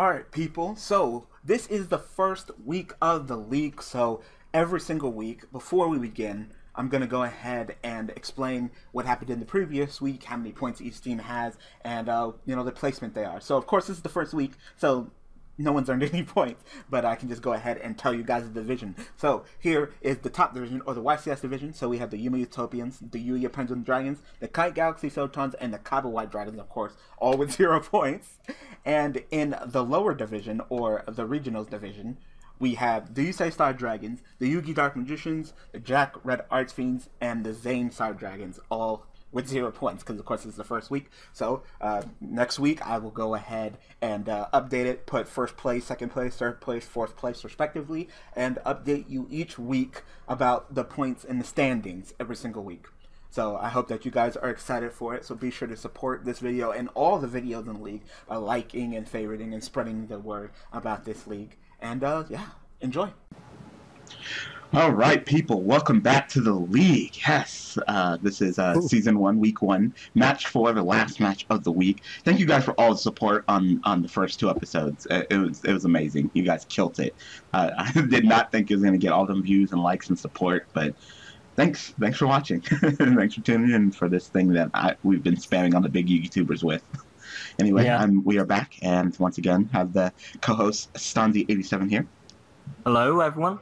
Alright, people, so this is the first week of the league, so every single week, before we begin, I'm going to go ahead and explain what happened in the previous week, how many points each team has, and, uh, you know, the placement they are. So, of course, this is the first week, so no one's earned any points, but I can just go ahead and tell you guys the division. So here is the top division, or the YCS division. So we have the Yuma Utopians, the Yuya Pendulum Dragons, the Kite Galaxy Photons, and the Kaiba White Dragons, of course, all with zero points. And in the lower division, or the Regionals division, we have the Yusei Star Dragons, the Yugi Dark Magicians, the Jack Red Archfiends, and the Zane Star Dragons, all with zero points because of course it's the first week so uh, next week i will go ahead and uh, update it put first place second place third place fourth place respectively and update you each week about the points in the standings every single week so I hope that you guys are excited for it. So be sure to support this video and all the videos in the league by liking and favoriting and spreading the word about this league. And uh, yeah, enjoy. All right, people, welcome back to the league. Yes, uh, this is uh, season one, week one, match four, the last match of the week. Thank you guys for all the support on on the first two episodes. It, it was it was amazing. You guys killed it. Uh, I did not think it was going to get all the views and likes and support, but thanks thanks for watching. thanks for tuning in for this thing that I, we've been spamming on the big YouTubers with. anyway, Yeah. I'm, we are back, and once again have the co-host Stonzy87 here. Hello, everyone.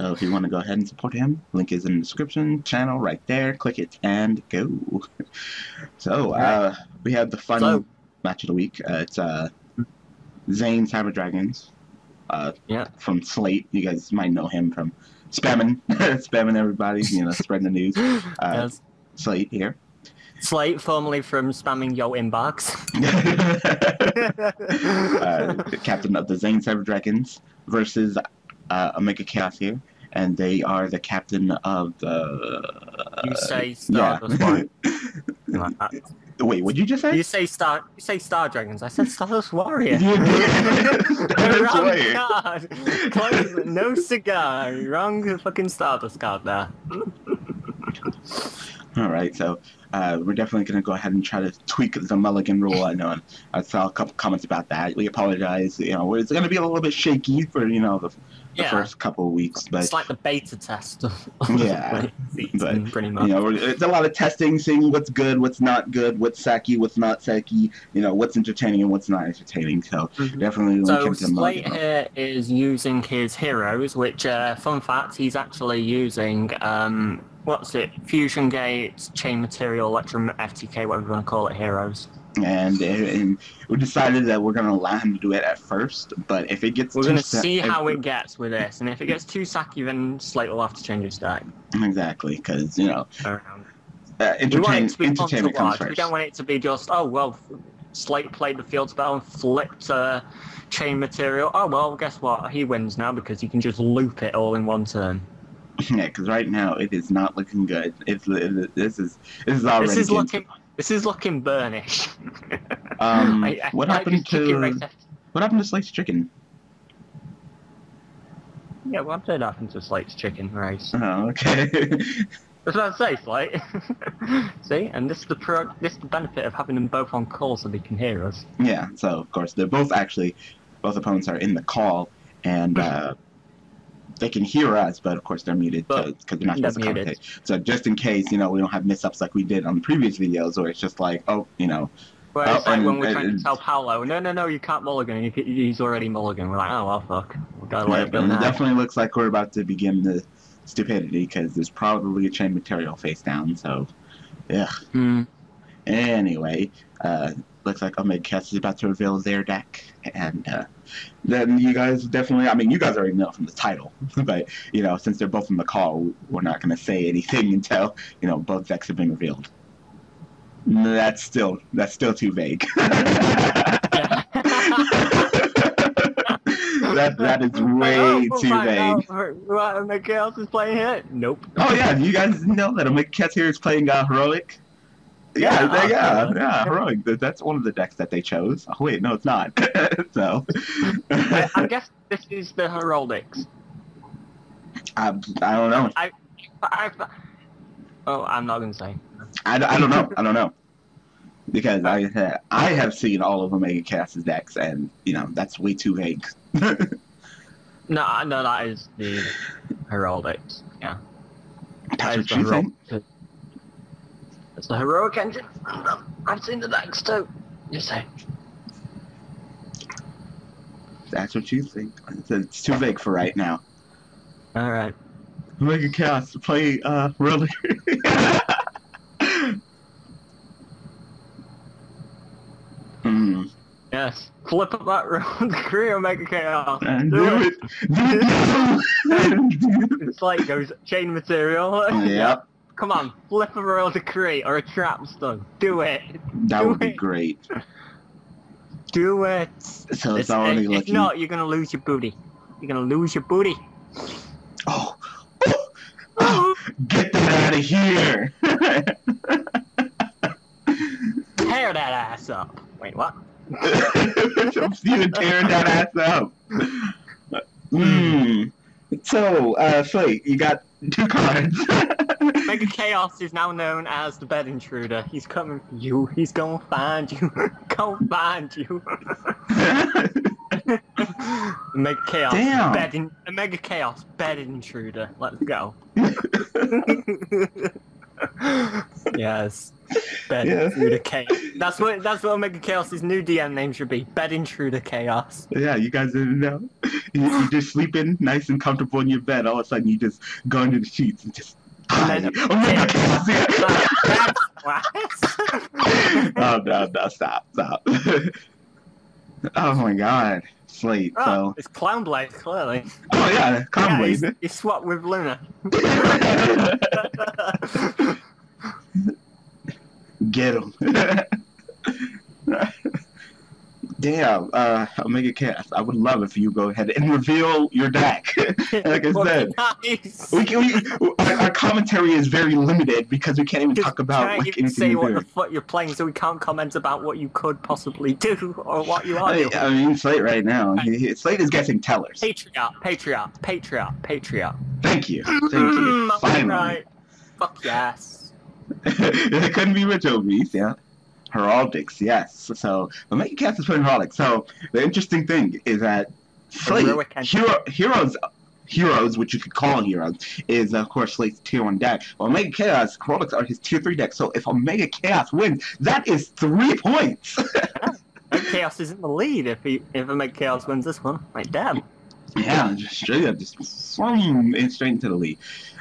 So if you want to go ahead and support him, link is in the description channel right there. Click it and go. So uh, we have the fun So- match of the week. Uh, it's uh, Zane Cyber Dragons uh, Yeah. from Slate. You guys might know him from spamming, spamming everybody. You know, spreading the news. Uh, Yes. Slate here. Slate, formerly from spamming yo inbox. uh, the captain of the Zane Cyber Dragons versus uh, Omega Chaos here, and they are the captain of the. you say yeah. Stardust Warrior. Uh, Wait, what'd you just say? you say Star. You say Star Dragons. I said Stardust Warrior. Did. Wrong card. Close, no cigar. Wrong fucking Stardust card there. All right, so uh, we're definitely going to go ahead and try to tweak the Mulligan rule. I know I saw a couple comments about that. We apologize. You know, it's going to be a little bit shaky for you know the, the Yeah. first couple of weeks, but It's like the beta test. Yeah, but, pretty much. you know, it's a lot of testing, seeing what's good, what's not good, what's sacky, what's not sacky. You know, what's entertaining and what's not entertaining. So Mhm. definitely So Slate here is using his heroes, which, uh, fun fact, he's actually using um, what's it? Fusion Gate, Chain Material, Electrum, FTK, whatever you want to call it, heroes. And, and we decided that we're going to allow him to do it at first, but if it gets We're too going to sa- see how it gets with this, and if it gets too sucky, then Slate will have to change his deck. exactly because you know around. uh, We want entertain, it to be fun to entertainment comes watch. We don't want it to be just, oh, well, Slate played the field spell and flipped uh, Chain Material. Oh, well, guess what? He wins now because he can just loop it all in one turn. Yeah, because right now it is not looking good. It's it, this is this is already. This is looking. This is looking burnish. Um, I- I what happened to right what happened to Slate's chicken? Yeah, what did happen to Slate's chicken race? Oh, okay. That's what I say, Slate. See, and this is the pro- this is the benefit of having them both on call so they can hear us. yeah. So of course they're both actually both opponents are in the call and uh, they can hear us, but of course they're muted because they're not they're supposed to muted. commentate. So just in case you know we don't have mishap like we did on the previous videos, where it's just like oh you know Whereas Oh, like and- when we're and- trying to tell Paolo, no, no, no, you can't mulligan, he's already mulligan. We're like, oh well, fuck, we gotta let it it definitely looks like we're about to begin the stupidity because there's probably a chain material face down. So yeah. Hmm. Anyway, uh, looks like Omega Chaos is about to reveal their deck, and uh, then you guys definitely. I mean, you guys already know from the title, but you know, since they're both in the call, we're not going to say anything until you know both decks have been revealed. That's still that's still too vague. that that is way Oh, too vague. out. What, is playing here? Nope. Oh yeah, you guys know that Omega Chaos here is playing uh, heroic. Yeah, Yeah, yeah, yeah, yeah, heroic. That- That's one of the decks that they chose. Oh wait, no, it's not. so, I, I guess this is the heraldics. I, I don't know. I, I, oh, I'm not gonna say. I, I don't know. I don't know. because I I have seen all of Omega Chaos's decks, and you know that's way too vague. No, no, that is the heraldics. Yeah, That's That is what you think? It's the heroic engine. I've seen the decks too. You say? That's what you think. It's, too vague for right now. All right. Omega Chaos play uh really. Hmm. Yes. Flip up that road, create Omega Chaos. And Do it. it. Do it. It's like goes chain material. yep, Come on, flip a roll decree or a trap stun. Do it. that Do would be great. Do it. So it's It's- already if, if not, you're gonna lose your booty. You're gonna lose your booty. Oh, oh, get that out of here! Tear that ass up. Wait, what? I'm Steven tearing that ass up. Hmm. So, uh, Slate, you got two cards. Mega Chaos is now known as the bed intruder. He's coming for you. He's gonna find you. gonna find you. Mega Chaos Damn. bed in Mega Chaos bed intruder. Let's go. yes. Bed Yeah. intruder chaos. That's what that's what Mega Chaos's new DM name should be. Bed intruder chaos. yeah, you guys didn't know. You, you just sleeping nice and comfortable in your bed. All of a sudden, you just go into the sheets and just. Oh my God. That's oh no, no, stop, stop. oh my god. Slate, Oh, so. it's Clown Blade, clearly. Oh yeah, Yeah, Conway. he's, he's swapped with Lunar. Get him. Damn, uh, Omega Chaos. I would love if you go ahead and reveal your deck. like I said, nice. we can, we, our, commentary is very limited because we can't even talk about can't like even anything say what the fuck you're playing, so we can't comment about what you could possibly do or what you are I, doing. I mean, Slate right now. He- Slate is guessing tellers. Patriot, Patriot, Patriot, Patriot. Thank you, thank you. Finally, Right. Fuck yes. it couldn't be Ritual Beasts, yeah. Heraldics, yes. So Omega Chaos is playing Heraldics. So the interesting thing is that Slate hero, heroes heroes, which you could call heroes, is of course Slate's tier one deck. Omega Chaos, Heraldics are his tier three deck. So if Omega Chaos wins, that is three points. Mega Chaos is in the lead if he if Omega Chaos wins this one. Like damn. yeah, just straight up, just from straight into the lead.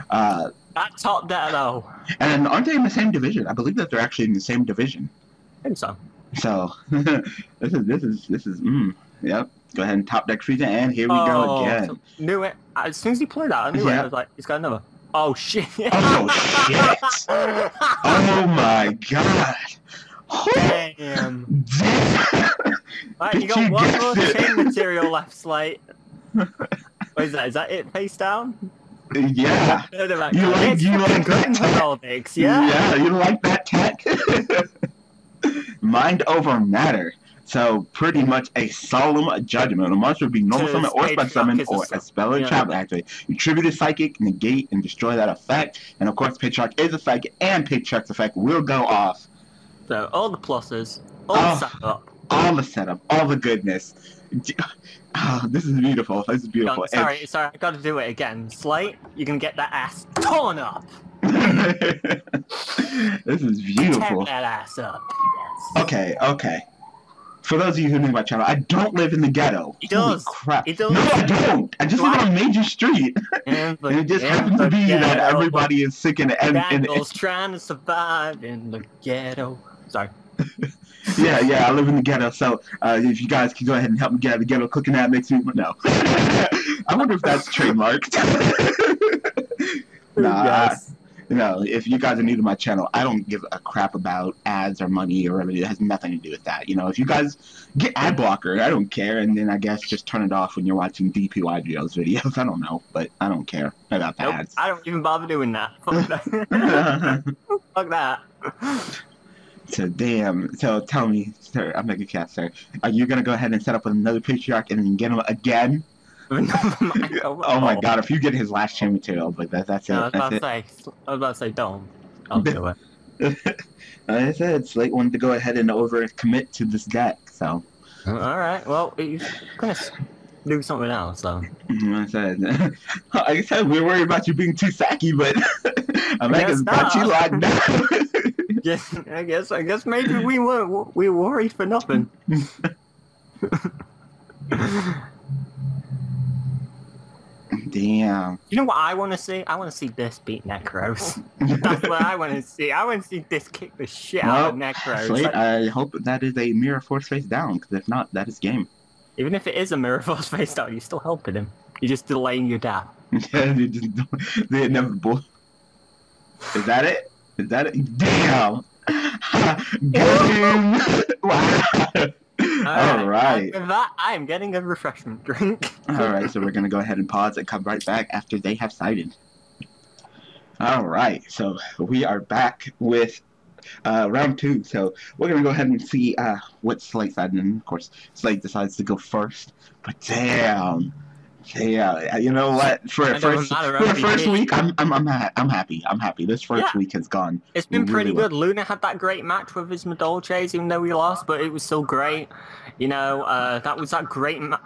Uh, That top deck though. and aren't they in the same division? I believe that they're actually in the same division. I think so. So this is this is this is mm, yep. Go ahead and top deck Frieza, and here we go Oh, again. so- Knew it. As soon as he played that, I knew it. I was like, he's got another. Oh shit. Oh, shit. Oh my god! Damn. Damn. Right, you got you one more it? chain material left, Slate. What is that? Is that it face down? yeah. You "Oh, like- you like that tech? Yeah? Yeah, you like that tech? Mind over matter. So pretty much a solemn judgment. A monster would be normal To summon or spell summon shock is a or a spell or Yeah. trap activate. You tribute a psychic, negate, and destroy that effect. And of course, Patriarch is a psychic, and Patriarch's effect will go off. So, all the pluses, all Oh. the setup. All the setup, all the goodness. Oh, this is beautiful. This is beautiful. God, sorry, sorry, I gotta do it again. Slate, you can get that ass torn up. And- this is beautiful. that ass up. Yes. Okay, okay. For those of you who know my channel, I don't live in the ghetto. He Holy does. crap. He does. No, I don't. I just live on a major street. The- And it just happens to be that everybody is sick and, and, and trying to survive in the ghetto. Sorry. yeah, yeah, I live in the ghetto. So uh, if you guys can go ahead and help me get out of the ghetto, cooking that makes me no. I wonder if that's trademarked. nah, Yes. You know, if you guys are new to my channel, I don't give a crap about ads or money or revenue. It has nothing to do with that. You know, if you guys get ad blocker, I don't care. And then I guess just turn it off when you're watching DPYGO's videos. I don't know, but I don't care about the Nope, ads. I don't even bother doing that. Fuck that. Fuck that. so damn. So tell me, sir, I'm making cat, sir. Are you gonna go ahead and set up with another patriarch and then get him again? Oh my oh. god! If you get his last chain material, like that, that's it. No, I was about to say, I was about to say, don't. I'll do it. I said, Slate wanted to go ahead and over commit to this deck, so uh, All right. Well, you're gonna do something else, though. like I said, I said, we we're worried about you being too sacky, but Guess got you not. locked down. Yes, I guess. I guess maybe we were we were worried for nothing. Damn. You know what I want to see? I want to see this beat Nekroz. That's what I want to see. I want to see this kick the shit out of Well, Nekroz. Slate, Like, I hope that is a mirror force face down, because if not, that is game. even if it is a Mirror Force face down, you're still helping him. You're just delaying your death. Yeah, they just the inevitable. Is that it? Is that it? Damn! Game! wow! All right. that, I am getting a refreshment drink. All right, so we're gonna go ahead and pause and come right back after they have sided. All right, so we are back with uh, round two. So we're gonna go ahead and see uh, what Slate sided, and of course, Slate decides to go first. But damn, yeah, you know what? For a first, for MVP. first week, I'm I'm I'm, ha- I'm happy. I'm happy. This first Yeah. week has gone. It's been Really pretty well. good. Lunar had that great match with his Madolches, even though we lost, but it was still great. You know, uh, that was that great ma-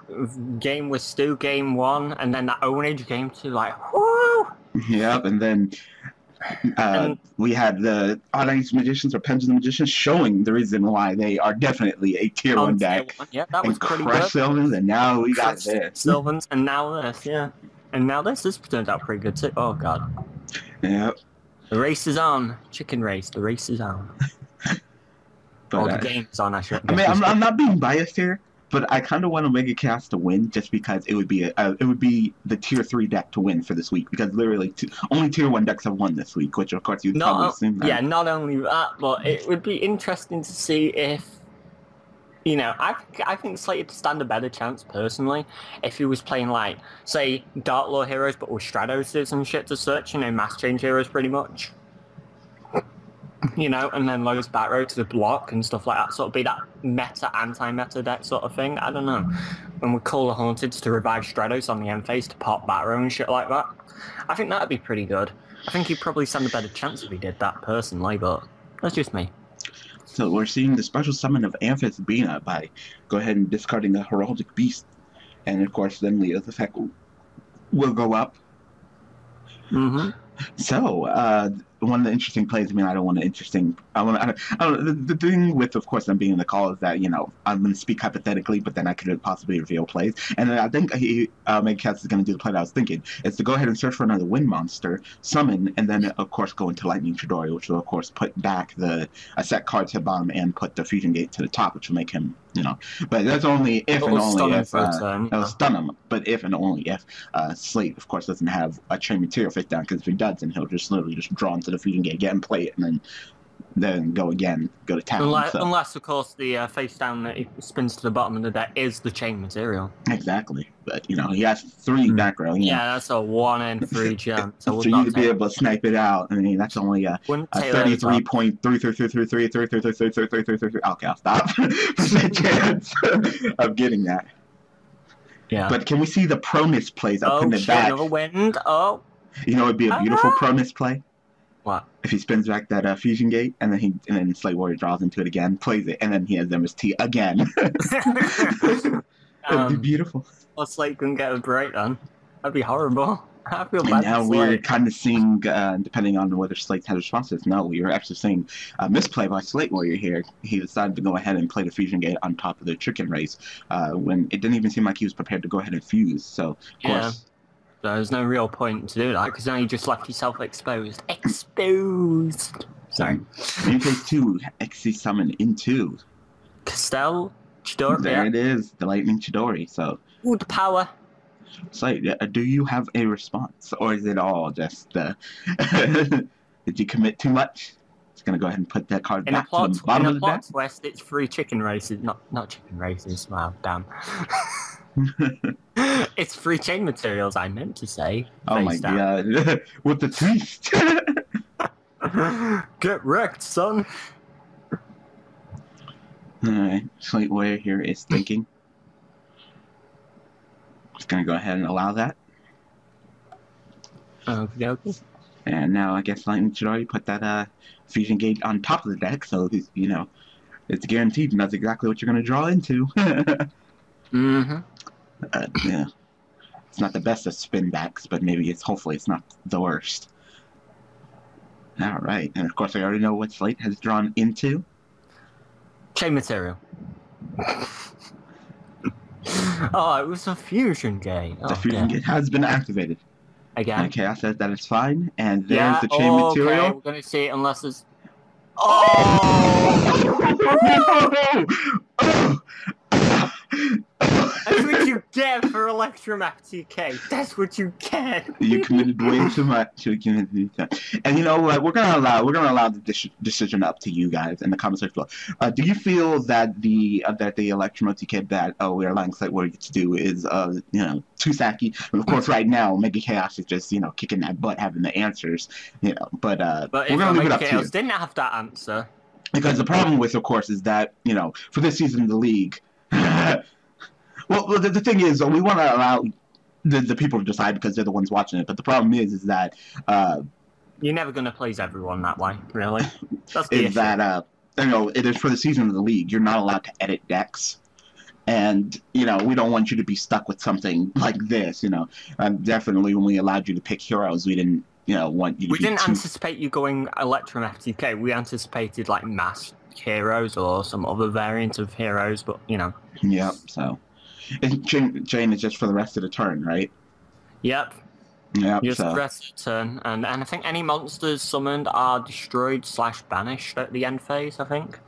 game with Stew, game one, and then that Ownage game two. Like, whoo! Yep, and then. Uh, And- we had the Odd-Eyes Magicians or Pendulum Magicians showing the reason why they are definitely a tier one on tier deck. one. Yeah, that was pretty Crush good. Sylvans, and now we got Crushed this. Sylvans, and now this, yeah. And now this, this turned out pretty good too. Oh god. Yep. The race is on. Chicken race, the race is on. But, oh, uh, the game is on, I should I mean, I'm, I'm not being biased here, but I kind of want Omega Chaos to win just because it would be a, uh, it would be the tier three deck to win for this week because literally two, only tier one decks have won this week, which of course you'd probably assume. That. yeah, not only that, but it would be interesting to see if, you know, I I think Slated to stand a better chance personally if he was playing like, say, Dark Lord heroes, but with Stratoses and shit to search, you know, mass change heroes pretty much. You know, and then loads back row to the block and stuff like that. Sort of be that meta anti-meta deck sort of thing. I don't know. When we call the Haunted to revive Stratos on the end phase to pop back row and shit like that. I think that'd be pretty good. I think he'd probably stand a better chance if he did that personally, but that's just me. So we're seeing the special summon of Amphisbaena by go ahead and discarding a Heraldic Beast, and of course then Leo's effect will- will go up. hmm So, uh, one of the interesting plays. I mean, I don't want to interesting. I want. I don't, I don't, the, the thing with, of course, them being in the call is that you know I'm going to speak hypothetically, but then I could possibly reveal plays. And then I think he, uh, Megcats is going to do the play that I was thinking is to go ahead and search for another wind monster, summon, and then of course go into Lightning Chidori, which will of course put back the a set card to the bottom and put the fusion gate to the top, which will make him, you know. But that's only if and only if. Uh, It'll stun him, but if and only if uh, Slate, of course, doesn't have a chain material fit down, because if he does, then he'll just literally just draw into the fusion gate, get and play it, and then then go again, go to town. Unless, so- unless, of course, the uh, face down that he spins to the bottom of the deck is the chain material. Exactly, but you know he has three Hmm. back row. Yeah, know, that's a one in three jump. So for would you not to be able to snipe it out, I mean that's only a, wouldn't a take that as thirty-three point three three three three three three three three three three three three three three. Okay, I'll stop. Percent chance of getting that. Yeah. But can we see the promise plays? I'm oh putting it back. Another wind. Oh, You know, it'd be a beautiful Ah. promise play. What? if he spins back that uh, fusion gate and then he and then Slate Warrior draws into it again, plays it, and then he has MST again. That'd be um, beautiful. well, Slate couldn't get a break then. That'd be horrible. I feel And bad. now we're kind of seeing, uh, depending on whether Slate has responses. No, we were actually seeing a misplay by Slate Warrior here. He decided to go ahead and play the fusion gate on top of the chicken race uh, when it didn't even seem like he was prepared to go ahead and fuse. So, of Yeah. course, There's no real point to do that because now you just left yourself exposed. Exposed. Sorry. in phase two, Xyz summon into. Castell, Chidori. There it is, the Lightning Chidori. So, the power. Slate, uh, do you have a response, or is it all just uh, did you commit too much? Just gonna go ahead and put that card In back to the bottom in of the deck. plot twist, it's free chicken races. Not not chicken races. Wow, damn. it's free chain materials. I meant to say. oh my down. god, with the twist! Get wrecked, son. Alright, Slate Warrior here is thinking. Just gonna go ahead and allow that. Okay, okay. And now I guess Lightning Chidori put that uh, fusion gate on top of the deck, so you know, it's guaranteed and that's exactly what you're going to draw into. Mm-hmm. uh, yeah. It's not the best of spin backs, but maybe it's hopefully it's not the worst. All right, and of course I already know what Slate has drawn into. Chain material. oh, it was a fusion gate. The Oh, fusion gate has been activated. Again. And Chaos says that it's fine, and there's yeah, the chain oh, Okay, material. we're gonna see it unless it's. Oh! That's what you get for Electromagnetic K. That's what you get. you committed way too much. You committed too much. And you know what? We're gonna allow we're gonna allow the dis- decision up to you guys in the comment section below. Uh, do you feel that the uh, that the Electromoti kid that uh, we're allowing Slate Warrior to do is uh you know too sacky? And of course, right now Mega Chaos is just you know kicking that butt, having the answers. You know, but uh, But we're gonna leave it up to you. Chaos didn't have that answer, Because the problem with, of course, is that you know, for this season of the league, well, the, the thing is, we want to allow the, the people to decide because they're the ones watching it. But the problem is, is that uh, you're never gonna please everyone that way, really. That's the is issue. that uh, you know, it is for the season of the league. You're not allowed to edit decks. And you know we don't want you to be stuck with something like this. You know, um, definitely when we allowed you to pick heroes, we didn't, you know, want you to we didn't too anticipate you going Electromagnetic FTK. We anticipated like mass heroes or some other variant of heroes, but you know. Yeah, so and chain, chain is just for the rest of the turn, right? Yep, Yeah. just so. the rest of the turn, and and I think any monsters summoned are destroyed slash banished at the end phase. I think.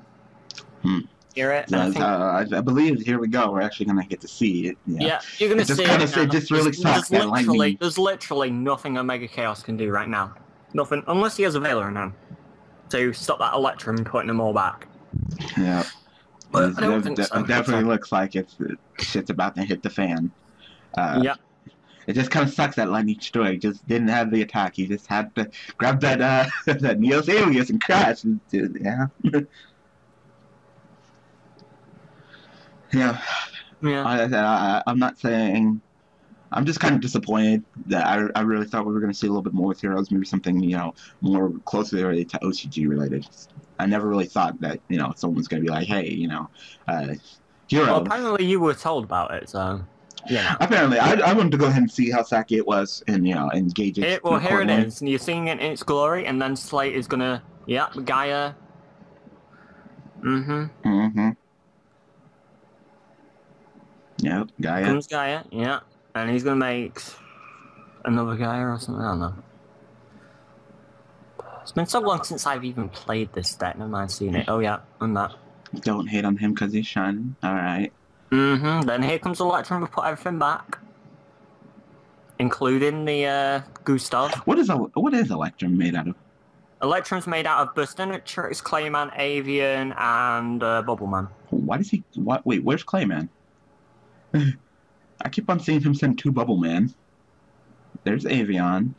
Hmm. Hear it? And I think- uh, I, I believe here we go. We're actually gonna get to see it. Yeah. yeah. you're gonna It just see kinda- it. it just really there's, sucks there's literally, there's literally nothing Omega Chaos can do right now. Nothing, unless he has a Veiler in him to stop that Electrum putting them all back. Yeah. But It, I don't it- think it so. definitely looks like it's shit's about to hit the fan. Uh, Yep. It just kind of sucks that Lightning Chidori just didn't have the attack. He just had to grab that uh that Neos Alius and crash. And, yeah. yeah. Yeah. I, I, I'm not saying. I'm just kind of disappointed that I, I really thought we were going to see a little bit more with heroes, maybe something you know more closely related to OCG related. I never really thought that you know someone's going to be like, hey, you know, uh, hero. Well, apparently you were told about it, so yeah. Apparently, I, I wanted to go ahead and see how sacky it was and you know engage it. Well, here it is. And you're seeing it in its glory, and then Slate is gonna, yeah, Gaia. Mm-hmm. Mm-hmm. Yep, Gaia. Comes Gaia, yeah, and he's gonna make another Gaia or something. I don't know. It's been so long since I've even played this deck. Never mind seeing it. Oh yeah, and that. Don't hate on him because he's shining. All right. Mm-hmm. Then here comes Electrum to put everything back, including the uh, Gustav. What is a what is Electrum made out of? Electrum's made out of Burstinatrix, Clayman, Avian, and uh, Bubbleman. Why does he? What? Wait, where's Clayman? I keep on seeing him send two Bubble Man. There's Avian.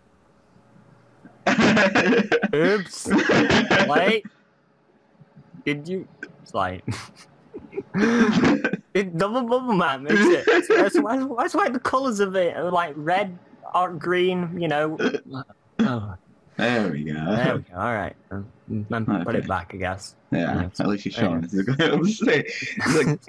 Oops. Wait. Did you? It's like. it, double bubble man makes it. That's, why, that's why the colours of it are like red, or green, you know. Oh, there we go. there we go. All right. Then put Okay. it back, I guess. Yeah, Yeah. at least he's showing us. Yeah. I was like,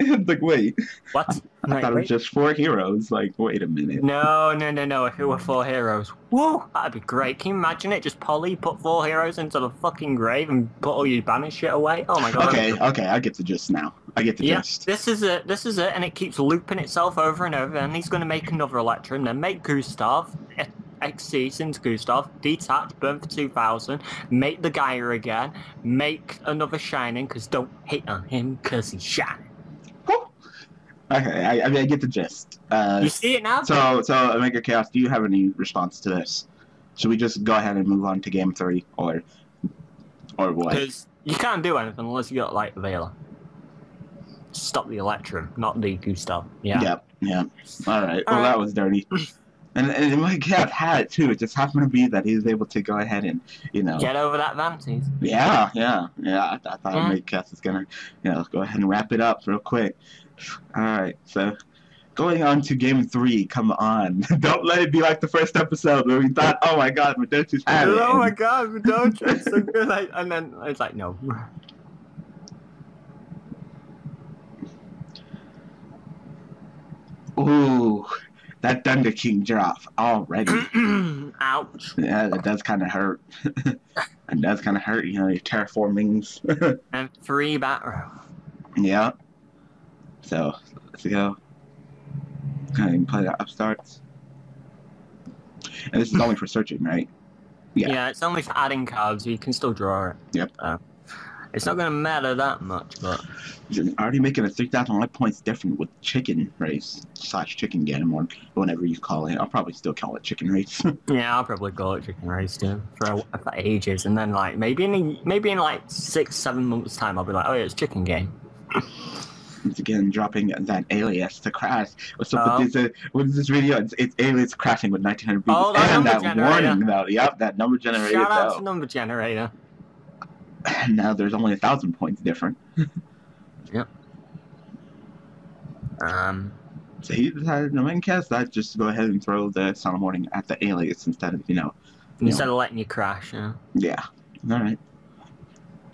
like, wait, What? I Right, thought it was just four heroes. Like, wait a minute. No, no, no, no. If it were four heroes, whoa, that'd be great. Can you imagine it? Just Polly put four heroes into the fucking grave and put all your banner shit away. Oh my god. Okay, okay, I get the gist now. I get the Yeah, gist. this is it. This is it, and it keeps looping itself over and over. And he's going to make another Electrum, then make Gustav, Xyz into Gustav, detach, burn for two thousand, make the Gaia again, make another Shining, because don't hate on him, because he's shining. Okay, I, I mean, I get the gist. Uh, You see it now? so, so Omega Chaos, do you have any response to this? Should we just go ahead and move on to game three, or, or what? Because you can't do anything unless you got like Veiler. Stop the Electrum, not the Gustav. Yeah. Yep, yep. All right. All well, right. that was dirty. And, and my cat had it too. It just happened to be that he was able to go ahead and, you know, Get over that Vanties. yeah, yeah, yeah. I, I thought Hmm. Omega Chaos was gonna, you know, go ahead and wrap it up real quick. All right. So, going on to game three. Come on, don't let it be like the first episode where we thought, "Oh my God, Medotu's had it." Oh my and- god, Madolche, it's so good. Like, and then it's like, no. Ooh, that Thunder King drop already. Ouch. yeah, that does kind of hurt. it does kind of hurt, you know, your terraformings. And three bat yeah. So let's go. Kind of play the upstarts. And this is only for searching, right? Yeah. Yeah. it's only for adding cards. You can still draw it. Yep. Uh, it's not going to matter that much, but You're already making a 3,000 life points different with chicken race slash chicken game or whatever you call it. I'll probably still call it chicken race. yeah, I'll probably call it chicken race too for, for ages, and then like maybe in a, maybe in like six, seven months time, I'll be like, oh yeah, it's chicken game. Once again, dropping that Alius to crash. What's up Oh. with this? Uh, what is this video? It's, it's Alius crashing with 1900 people. Oh, that and number that generator. warning. Yep, that number generator Shout out to number generator. And now there's only a thousand points different. Yep. Um, So he decided to main cast that just go ahead and throw the of Morning at the Alius instead of, you know, instead of letting you crash, you know. yeah. Alright.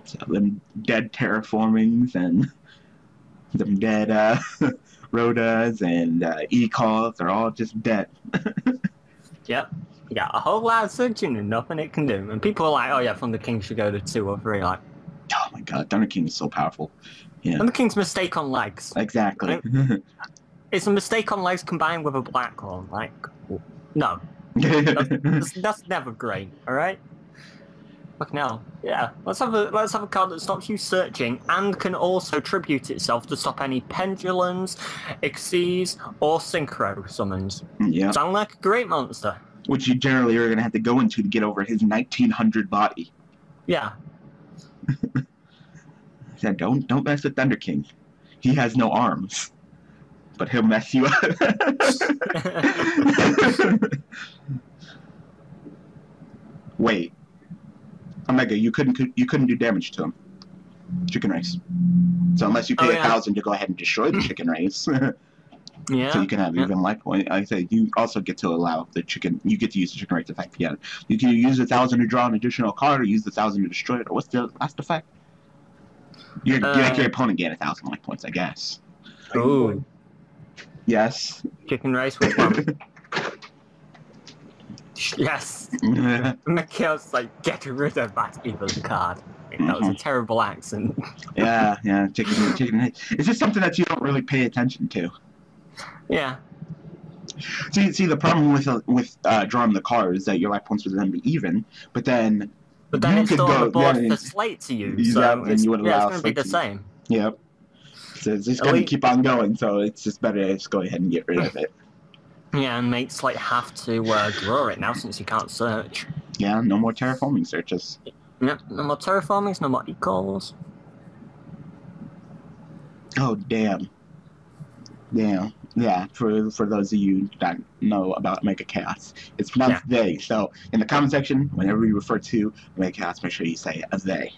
So them dead terraformings and them dead uh Rhodas and uh E-calls are all just dead. Yep. You got a whole lot of searching and nothing it can do. And people are like, oh yeah, Thunder King should go to two or three. Like, Oh my god, Thunder King is so powerful. Yeah. Thunder King's mistake on legs. Exactly. It's a mistake on legs combined with a black horn. Like, no. That's, that's never great, alright? Fucking hell. Yeah. Let's have a let's have a card that stops you searching and can also tribute itself to stop any pendulums, Xyz, or synchro summons. yeah. Sound like a great monster. Which you generally are gonna have to go into to get over his nineteen hundred body. Yeah. He said, Don't don't mess with Thunder King. He has no arms. But he'll mess you up. Wait. Omega, you couldn't you couldn't do damage to him. Chicken race. So unless you pay Oh, a thousand to go ahead and destroy the chicken race, so you can have yeah. even life point. I say you also get to allow the chicken. You get to use the chicken race effect again. You can use a thousand to draw an additional card, or use the thousand to destroy it. Or what's the last effect? You you make Uh, your opponent gain a thousand life points, I guess. Ooh. Yes. Chicken rice with one. yes. Mikhail's like, get rid of that evil card. That was a terrible accent. yeah, yeah, chicken, chicken. It's just something that you don't really pay attention to. Yeah. See, see, the problem with uh, with uh, drawing the card is that your life points would then be even, but then, But then You it's could still on go- the board yeah, for Slate to use, Exactly, so and it's, you would yeah, allow it's going to be the same. yep. So it's just gonna keep on going. So it's just better to just go ahead and get rid of it. Yeah, and make Slate have to uh, draw it now since you can't search. Yeah, no more terraforming searches. Yep, no more terraformings, no more e-calls. Oh damn. Damn. Yeah, for for those of you that know about Mega Chaos, it's pronounced they. So in the comment section, whenever you refer to Mega Chaos, make sure you say a they.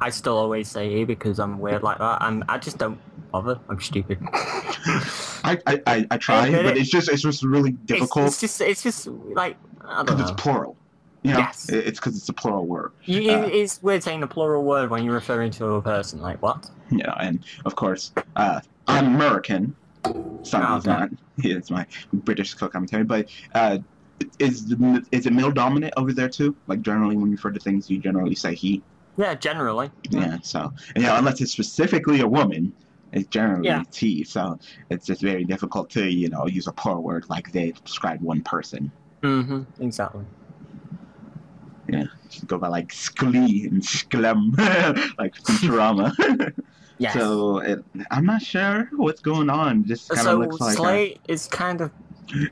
I still always say E because I'm weird like that, and I just don't bother. I'm stupid. I I, I, I try, but it's just it's just really difficult it's just, it's just like because it's plural. You know, Yes. It's because it's a plural word. You, you- uh, it's weird saying a plural word when you're referring to a person. Like what? Yeah, and of course, uh, I'm American. Son Oh, is okay. not. It's my British co commentary, but uh, is is it male dominant over there too? Like generally, when you refer to things, you generally say he. Yeah, generally. Yeah. So you know, unless it's specifically a woman, it's generally Yeah. he. So it's just very difficult to you know use a plural word like they describe one person. Mm-hmm. Exactly. Yeah, just go by like sklee and sklem, like Futurama. Yes. So it, I'm not sure what's going on. Just kind of so looks like. a- Slate is kind of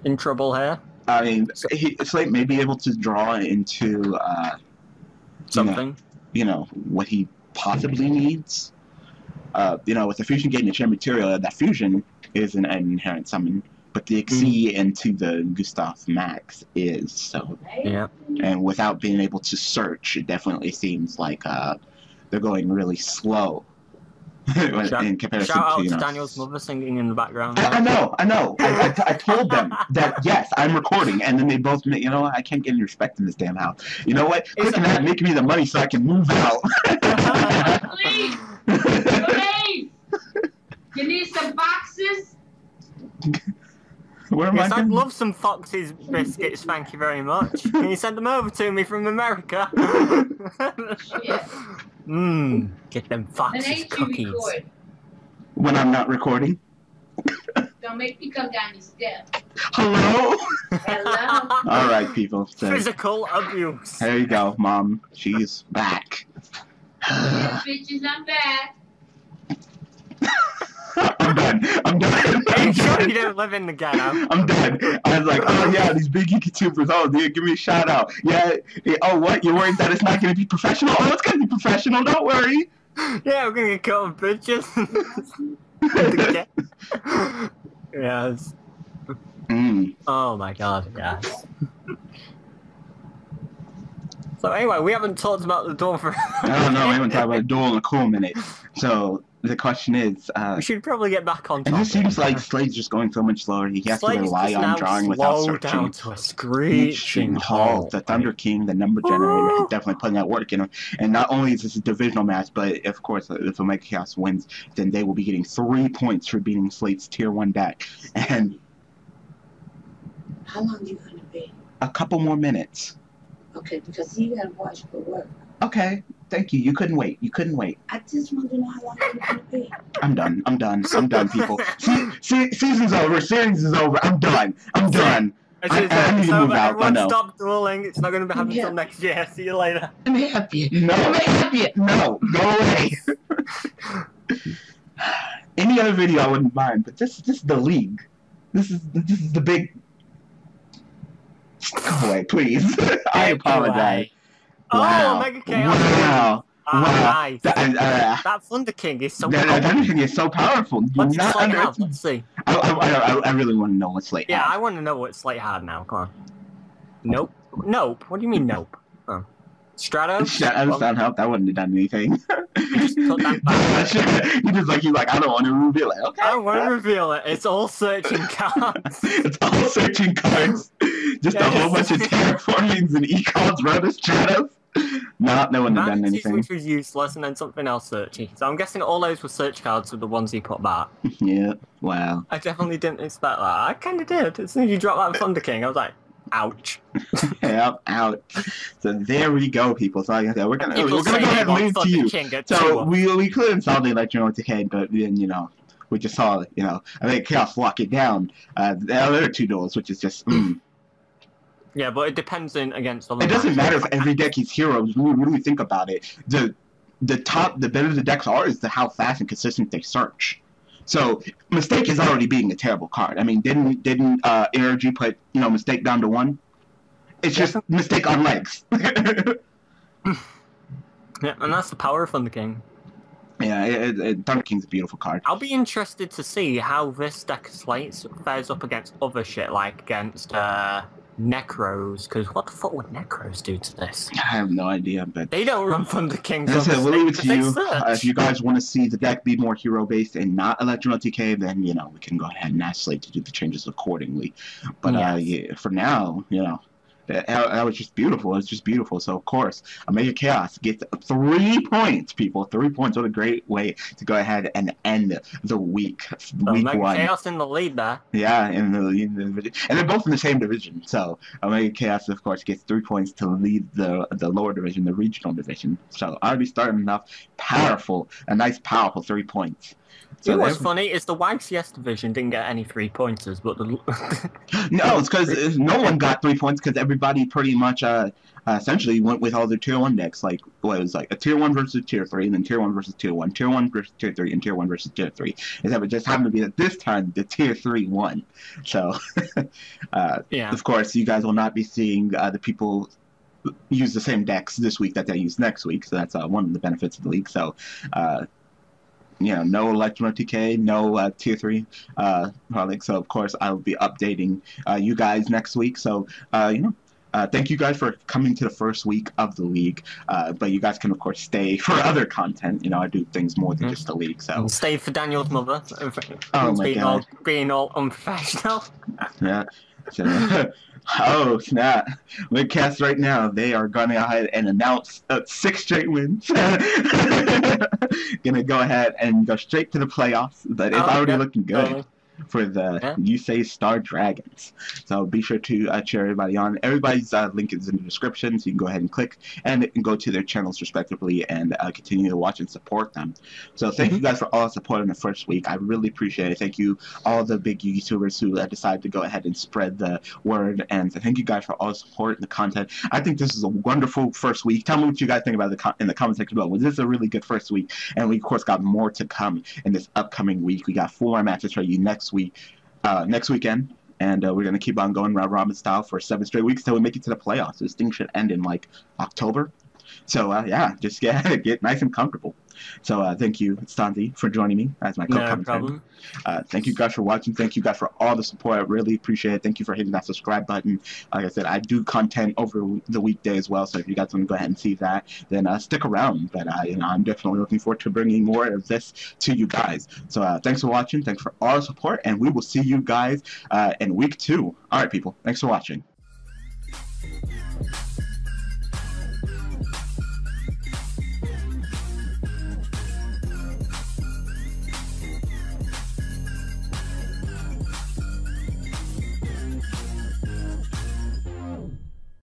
in trouble here. I mean, he, Slate may be able to draw into, uh, Something. you know, what he possibly needs. Uh, you know, with the fusion gate and the chain material, that fusion is an inherent summon, but the Xyz into the Gustav Max is so. Yeah. And without being able to search, it definitely seems like uh, they're going really slow Shout, in comparison shout out to, you to know. Daniel's mother singing in the background. I, I know, I know. I, I, t- I told them that yes, I'm recording, and then they both, ma- you know, what, I can't get any respect in this damn house. You know what? Click on that, make me the money so I can move out. Please, please. You need some boxes? Where am Yes, I? I'd love some Fox's biscuits, thank you very much. Can you send them over to me from America? Yeah. Mmm, get them And Fox's ain't you cookies. record? When I'm not recording. Don't make me come down your step. Hello. Hello? All right, people. So, Physical abuse. there you go, Mom. She's back. Yes, bitches, I'm back. I'm done. I'm done. Are you I'm sure you done. don't live in the ghetto? I'm done. I was like, oh yeah, these big YouTubers. Oh, dude, give me a shout out. Yeah. yeah, Oh, what? You're worried that it's not going to be professional? Oh, it's going to be professional. Don't worry. Yeah, we're gonna get caught with bitches. yes. Mm. Oh my god, yes. So anyway, we haven't talked about the door for. I don't know. We haven't talked about the duel in a cool minute. So the question is, uh, We should probably get back on it topic. just seems like Slate's just going so much slower. He has Slate's to rely on now drawing without slowed searching. down to a screeching halt. The Thunder King, the number generator, is definitely putting that work in him. And not only is this a divisional match, but of course, if Omega Chaos wins, then they will be getting three points for beating Slate's Tier 1 deck. And How long are you gonna be? a couple more minutes. Okay, because you gotta watch for work. Okay, thank you. You couldn't wait. You couldn't wait. I just want to know how long you gonna be. I'm done. I'm done. I'm done, people. Se- se- season's over. Series is over. I'm done. I'm done. It's, I- it's, I need to move out, I know. stop dueling. It's not going to happen Yeah. until next year. See you later. I'm happy. No, I'm happy. no, go away. Any other video I wouldn't mind, but this this is the league. This is this is the big. Go away, please. I apologize. Anyway. Wow. Oh, Mega Chaos. Wow. Ah, wow. nice. That, uh, That Thunder King is so that, powerful. Thunder King is so powerful. Do What did not Slate have? Let's see. I, I, I, I really want to know what Slate Yeah. I want to know what Slate had now. Come on. Nope. Nope. What do you mean nope? Oh. Stratos? Shut up, Well, sound help. That wouldn't have done anything. just put that back. he just like he's like I don't want to reveal it. Okay. I don't want to reveal it. It's all searching cards. it's all searching cards. Just Yeah, a whole just- bunch of terraformings and econs, rotas, shadows. Not no one had done anything. which was useless, and then something else searchy. So I'm guessing all those were search cards were the ones he put back. Yeah. Wow. I definitely didn't expect that. I kind of did. As soon as you dropped that Thunder King, I was like, ouch. Yep. Out. So there we go, people. So like I said, we're gonna People we're gonna go ahead and leave to you. King So we we could install the electron to head, but then you know we just saw it, you know I think chaos lock it down. Uh, the other two duels, which is just. Mm, Yeah, but it depends in against It doesn't matter if every deck is heroes. When we really think about it, the the top, the better the decks are, is the how fast and consistent they search. So mistake is already being a terrible card. I mean, didn't didn't uh, energy put you know mistake down to one? It's just mistake on legs. Yeah, and that's the power of Thunder King. yeah, it, it, Thunder King's a beautiful card. I'll be interested to see how this deck of slates fares up against other shit, like against uh, Nekroz, because what the fuck would Nekroz do to this? I have no idea, but. They don't run. As I said, we'll leave it to you. Uh, if you guys want to see the deck be more hero based and not Electro TK, then you know we can go ahead and ask Slate to do the changes accordingly. But uh, yeah, for now, you know, that, that was just beautiful. It was just beautiful. So of course, Omega Chaos gets three points, people. Three points. What a great way to go ahead and end the week. So week Mega one. Chaos in the lead there. Yeah, in the, in the division, and they're both in the same division. So Omega Chaos, of course, gets three points to lead the the lower division, the regional division. So already starting off powerful, a nice powerful three points. You So know what's they're- funny is the YCS division didn't get any three pointers, but the no, it's because no one got three points because everybody pretty much uh, uh, essentially went with all their tier one decks. Like what it was like a tier one versus tier three, and then tier one versus tier one, tier one versus tier three, and tier one versus tier three. Except it just happened to be that this time the tier three won. So uh, yeah. Of course, you guys will not be seeing uh, the people use the same decks this week that they use next week. So that's uh, one of the benefits of the league. So, uh, you know, no Electro TK, no uh, Tier 3 uh, product. So, of course, I will be updating uh, you guys next week. So, uh, you know, uh, thank you guys for coming to the first week of the league. Uh, but you guys can of course stay for other content. You know, I do things more than Mhm. just the league. So stay for Daniel's mother. Oh my being all, God. being all unprofessional. yeah. Oh snap! Midcast right now they are going to ahead and announce uh, six straight wins. Gonna go ahead and go straight to the playoffs, but it's Oh, already yeah. looking good. For the Yeah. Yusei Star Dragons. So be sure to uh, cheer everybody on. Everybody's uh, link is in the description, so you can go ahead and click and, go to their channels respectively and uh, continue to watch and support them. So thank you guys for all the support in the first week. I really appreciate it. Thank you all the big YouTubers who uh, decided to go ahead and spread the word, and thank you guys for all the support and the content. I think this is a wonderful first week. Tell me what you guys think about the in the comment section below. Was this a really good first week? And we of course got more to come in this upcoming week. We got four more matches for you next week, uh, next weekend, and uh, we're gonna keep on going round robin style for seven straight weeks till we make it to the playoffs. This thing should end in like October. So uh, yeah, just get get nice and comfortable. So uh, thank you, Stonzy, for joining me as my No co-commentator. problem. Uh, thank you guys for watching. Thank you guys for all the support. I really appreciate it. Thank you for hitting that subscribe button. Like I said, I do content over the weekday as well. So if you guys want to go ahead and see that, then uh, stick around. But I, you know, I'm definitely looking forward to bringing more of this to you guys. So uh, thanks for watching. Thanks for all the support, and we will see you guys uh, in week two. All right, people. Thanks for watching.